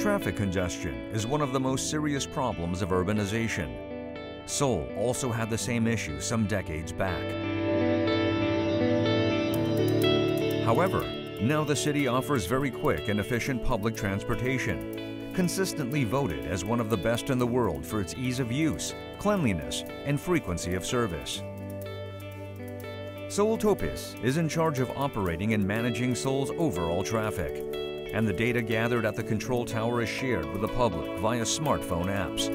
Traffic congestion is one of the most serious problems of urbanization. Seoul also had the same issue some decades back. However, now the city offers very quick and efficient public transportation, consistently voted as one of the best in the world for its ease of use, cleanliness, and frequency of service. Seoul Topis is in charge of operating and managing Seoul's overall traffic, and the data gathered at the control tower is shared with the public via smartphone apps.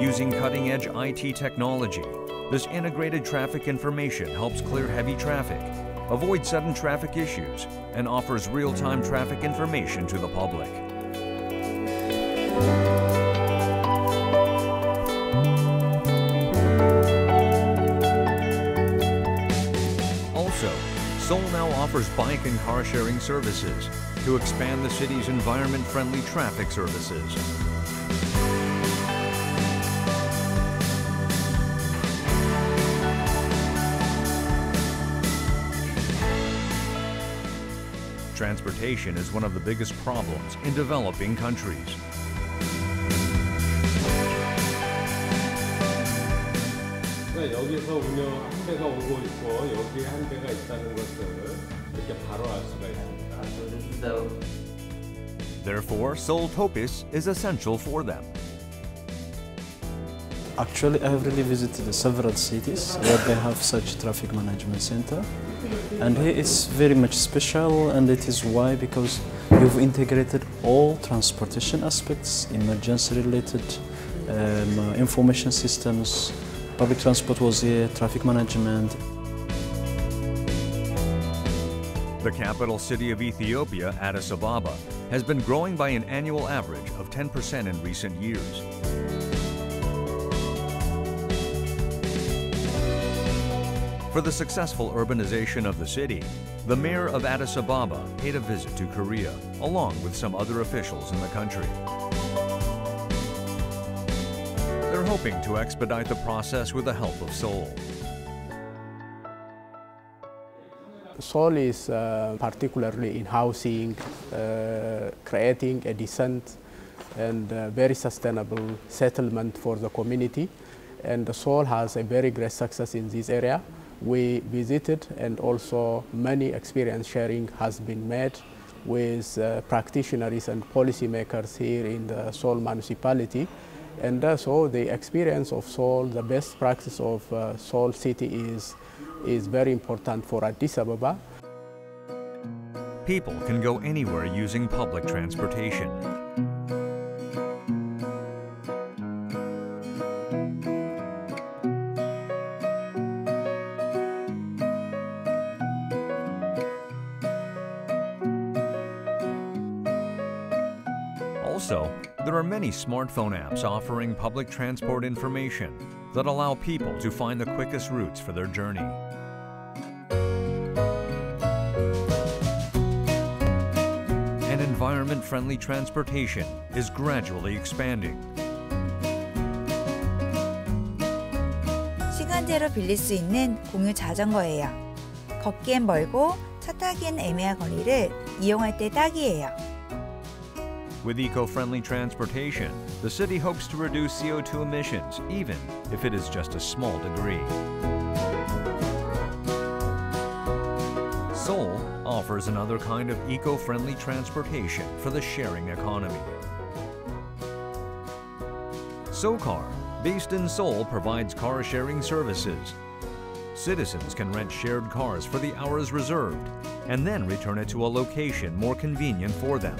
Using cutting-edge IT technology, this integrated traffic information helps clear heavy traffic, avoid sudden traffic issues, and offers real-time traffic information to the public. Seoul now offers bike and car sharing services to expand the city's environment-friendly traffic services. Transportation is one of the biggest problems in developing countries. 그래서 여기서 운영 한 배가 오고 있고 한 배가 있다는 것을 이렇게 바로 알 수가 있습니다. Therefore, Seoul topis is essential for them. Actually, I have really visited several cities where they have such traffic management center, and here it's very much special, and it is why because you've integrated all transportation aspects, emergency-related um, uh, information systems, public transport was here, traffic management. The capital city of Ethiopia, Addis Ababa, has been growing by an annual average of 10% in recent years. For the successful urbanization of the city, the mayor of Addis Ababa paid a visit to Korea, along with some other officials in the country. Hoping to expedite the process with the help of Seoul. Seoul is uh, particularly in housing, uh, creating a decent and uh, very sustainable settlement for the community. And Seoul has a very great success in this area. We visited and also many experience sharing has been made with uh, practitioners and policymakers here in the Seoul municipality. And uh, so the experience of Seoul, the best practice of uh, Seoul city is, is very important for Addis Ababa. People can go anywhere using public transportation. Also, there are many smartphone apps offering public transport information that allow people to find the quickest routes for their journey. And environment-friendly transportation is gradually expanding. 시간제로 빌릴 수 있는 공유 자전거예요. 걷기엔 멀고 차 타기엔 애매한 거리를 이용할 때 딱이에요. With eco-friendly transportation, the city hopes to reduce CO2 emissions, even if it is just a small degree. Seoul offers another kind of eco-friendly transportation for the sharing economy. SoCar, based in Seoul, provides car sharing services. Citizens can rent shared cars for the hours reserved and then return it to a location more convenient for them.